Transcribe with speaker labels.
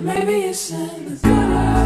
Speaker 1: Maybe it's in